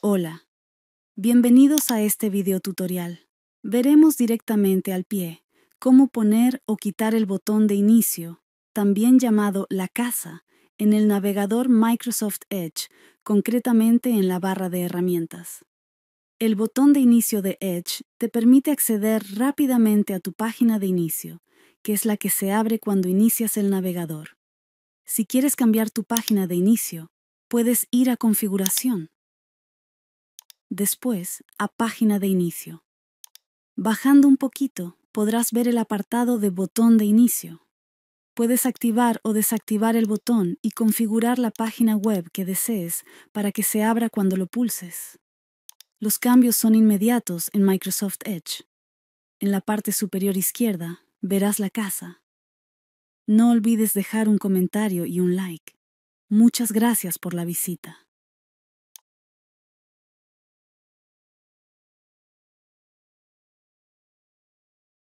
Hola. Bienvenidos a este video tutorial. Veremos directamente al pie cómo poner o quitar el botón de inicio, también llamado la casa, en el navegador Microsoft Edge, concretamente en la barra de herramientas. El botón de inicio de Edge te permite acceder rápidamente a tu página de inicio, que es la que se abre cuando inicias el navegador. Si quieres cambiar tu página de inicio, puedes ir a Configuración. Después, a Página de inicio. Bajando un poquito, podrás ver el apartado de Botón de inicio. Puedes activar o desactivar el botón y configurar la página web que desees para que se abra cuando lo pulses. Los cambios son inmediatos en Microsoft Edge. En la parte superior izquierda verás la casa. No olvides dejar un comentario y un like. Muchas gracias por la visita.